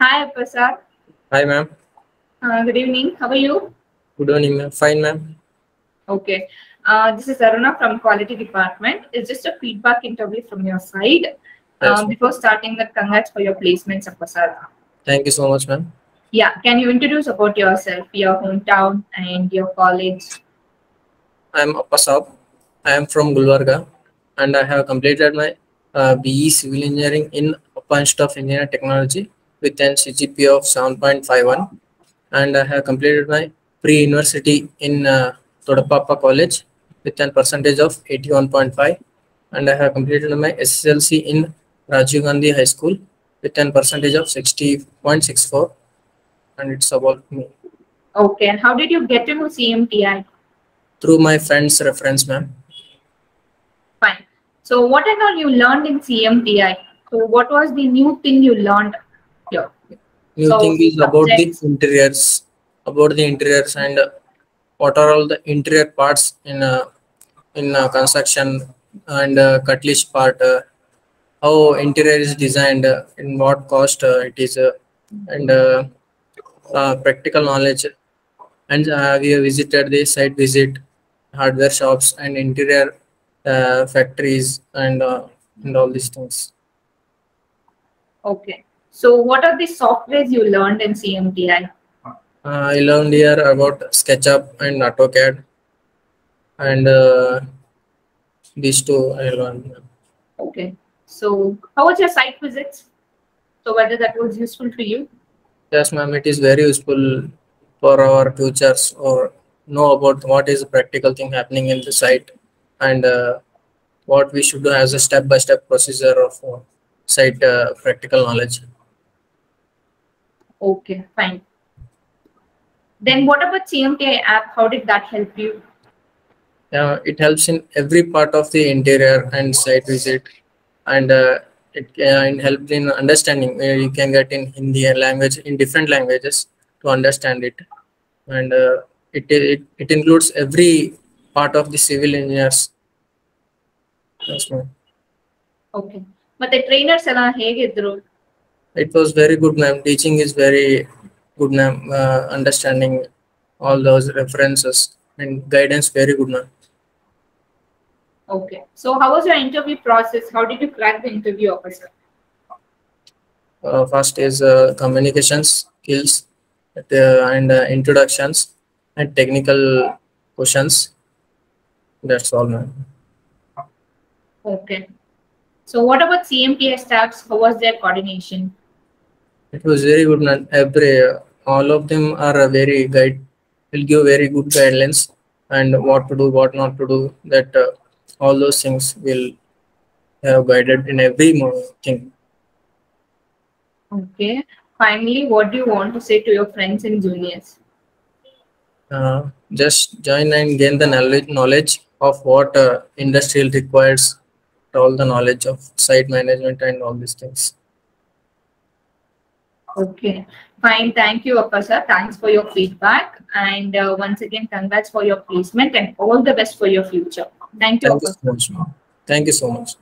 Hi, Prasad. Hi, ma'am. Uh, good evening. How are you? Good evening, ma'am. Fine, ma'am. Okay. Uh, this is Aruna from Quality Department. It's just a feedback interview from your side. Yes. Uh, before starting the congrats for your placements, Prasad. Thank you so much, ma'am. Yeah. Can you introduce about yourself, your hometown, and your college? I am Appasab. I am from Gulbarga and I have completed my uh, BE Civil Engineering in Institute of Engineering Technology with an CGPA of 7.51 and I have completed my pre-university in uh, Todapapa College with an percentage of 81.5 and I have completed my SSLC in Rajiv Gandhi High School with an percentage of 60.64 and it's about me Okay. And how did you get to know CMTI? through my friend's reference ma'am Fine. So, what and all you learned in CMTI? So, what was the new thing you learned? New So, thing is about the interiors about the interiors and what are all the interior parts in uh, in uh, construction and uh, cutlass part uh, how interior is designed uh, in what cost uh, it is uh, and uh, uh, practical knowledge and uh, we have visited the site visit hardware shops and interior uh, factories and uh, and all these things Okay. So, what are the softwares you learned in CMTI? Uh, I learned here about SketchUp and AutoCAD, and uh, these two I learned. Okay. So, how was your site visits? So, whether that was useful to you? Yes, ma'am, it is very useful for our futures or know about what is practical thing happening in the site and uh, what we should do as a step-by-step procedure of uh, site uh, practical knowledge. Okay, fine. Then, what about CMTI app? How did that help you? uh, it helps in every part of the interior and site visit and uh, it can help in understanding uh, you can get in hindi and language in different languages to understand it and uh, it, it it includes every part of the civil engineers yes, ma'am. Okay. ಮತ್ತೆ trainers ಎಲ್ಲ ಹೇಗಿದ್ರು it was very good ma'am teaching is very good ma'am uh, understanding all those references and guidance very good ma'am Okay. So, how was your interview process? How did you crack the interview officer? uh, first is uh, communication skills uh, and uh, introductions and technical questions that's all ma'am. Okay. So, what about CMTI staffs? How was their coordination? It was very good every all of them are uh, very guide will give very good guidelines and what to do what not to do that uh, all those things will have guided in every thing Okay. Finally, what do you want to say to your friends and juniors? uh, just join and gain the knowledge knowledge of what uh, industrial requires all the knowledge of site management and all these things Okay. Fine. Thank you, Akasa. Thanks for your feedback. And uh, once again, congrats for your placement and all the best for your future. Thank you, thank you so much ma'am. thank you so much